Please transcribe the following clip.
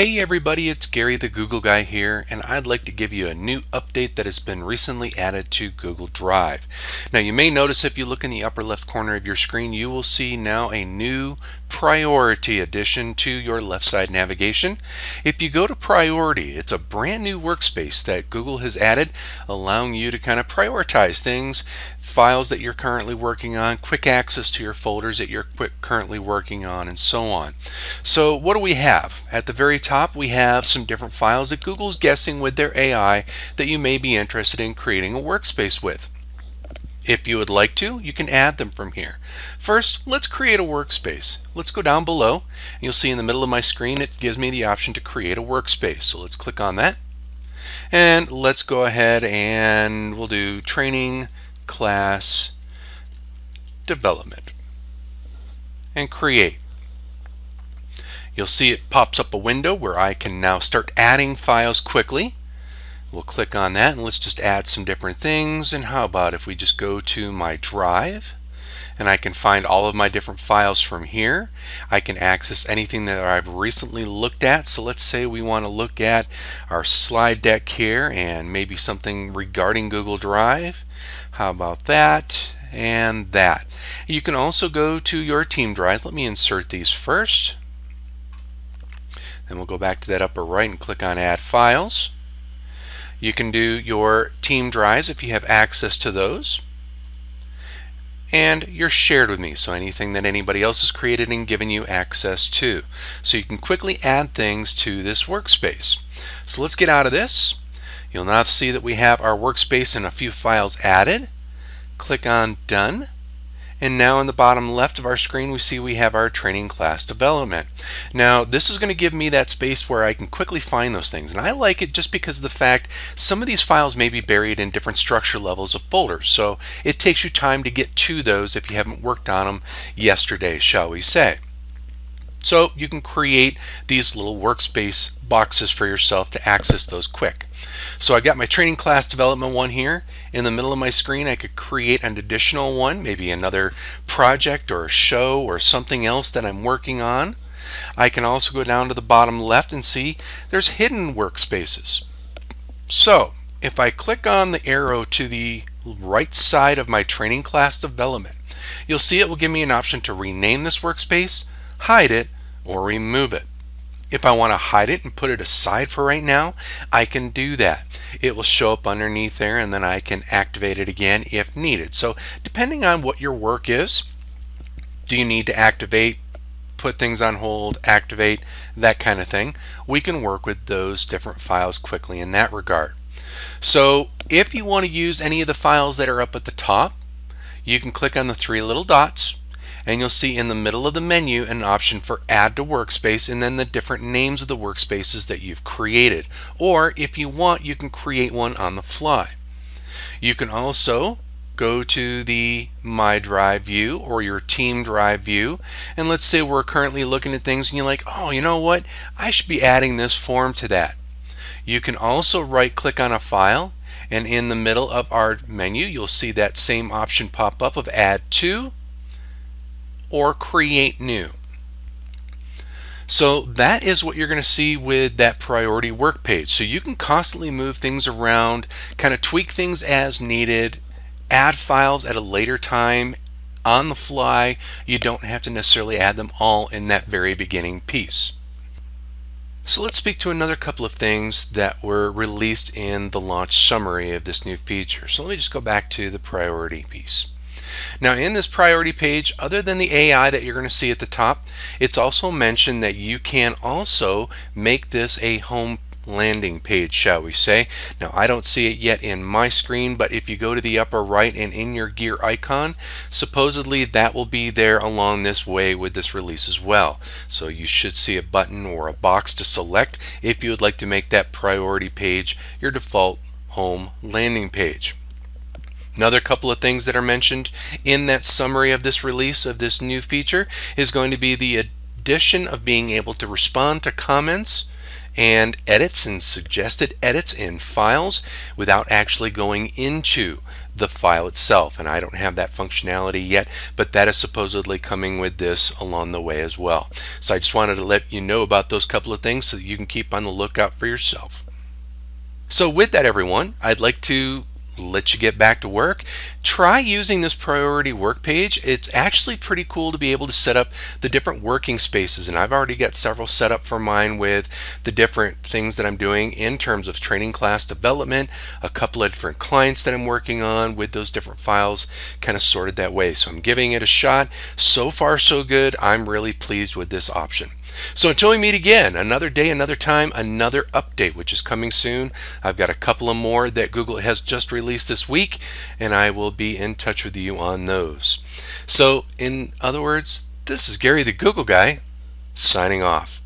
Hey everybody, it's Gary the Google Guy here, and I'd like to give you a new update that has been recently added to Google Drive. Now you may notice if you look in the upper left corner of your screen, you will see now a new priority addition to your left side navigation. If you go to priority, it's a brand new workspace that Google has added, allowing you to kind of prioritize things, files that you're currently working on, quick access to your folders that you're currently working on, and so on. So what do we have? At the very top, we have some different files that Google's guessing with their AI that you may be interested in creating a workspace with. If you would like to, you can add them from here. First, let's create a workspace. Let's go down below. And you'll see in the middle of my screen it gives me the option to create a workspace. So let's click on that. And let's go ahead and we'll do training class development and create. You'll see it pops up a window where I can now start adding files quickly. We'll click on that and let's just add some different things. And how about if we just go to my drive and I can find all of my different files from here. I can access anything that I've recently looked at. So let's say we want to look at our slide deck here and maybe something regarding Google Drive. How about that and that? You can also go to your team drives. Let me insert these first. Then we'll go back to that upper right and click on add files. You can do your team drives if you have access to those. And you're shared with me, so anything that anybody else has created and given you access to. So you can quickly add things to this workspace. So let's get out of this. You'll now see that we have our workspace and a few files added. Click on Done. And now in the bottom left of our screen we see we have our training class development. Now this is going to give me that space where I can quickly find those things and I like it just because of the fact some of these files may be buried in different structure levels of folders so it takes you time to get to those if you haven't worked on them yesterday shall we say. So you can create these little workspace boxes for yourself to access those quick. So I've got my training class development one here. In the middle of my screen I could create an additional one, maybe another project or a show or something else that I'm working on. I can also go down to the bottom left and see there's hidden workspaces. So if I click on the arrow to the right side of my training class development, you'll see it will give me an option to rename this workspace, hide it, or remove it. If I want to hide it and put it aside for right now, I can do that. It will show up underneath there and then I can activate it again if needed. So depending on what your work is, do you need to activate, put things on hold, activate, that kind of thing, we can work with those different files quickly in that regard. So if you want to use any of the files that are up at the top, you can click on the three little dots and you'll see in the middle of the menu an option for add to workspace and then the different names of the workspaces that you've created. Or if you want you can create one on the fly. You can also go to the my drive view or your team drive view. And let's say we're currently looking at things and you're like oh you know what? I should be adding this form to that. You can also right click on a file and in the middle of our menu you'll see that same option pop up of add to or create new. So that is what you're going to see with that priority work page. So you can constantly move things around, kind of tweak things as needed, add files at a later time on the fly. You don't have to necessarily add them all in that very beginning piece. So let's speak to another couple of things that were released in the launch summary of this new feature. So let me just go back to the priority piece. Now in this priority page, other than the AI that you're going to see at the top, it's also mentioned that you can also make this a home landing page shall we say. Now I don't see it yet in my screen but if you go to the upper right and in your gear icon supposedly that will be there along this way with this release as well. So you should see a button or a box to select if you would like to make that priority page your default home landing page Another couple of things that are mentioned in that summary of this release of this new feature is going to be the addition of being able to respond to comments and edits and suggested edits in files without actually going into the file itself. And I don't have that functionality yet but that is supposedly coming with this along the way as well. So I just wanted to let you know about those couple of things so you can keep on the lookout for yourself. So with that everyone I'd like to let you get back to work. Try using this priority work page. It's actually pretty cool to be able to set up the different working spaces and I've already got several set up for mine with the different things that I'm doing in terms of training class development, a couple of different clients that I'm working on with those different files kind of sorted that way. So I'm giving it a shot. So far so good. I'm really pleased with this option. So until we meet again, another day, another time, another update, which is coming soon. I've got a couple of more that Google has just released this week, and I will be in touch with you on those. So, in other words, this is Gary the Google Guy signing off.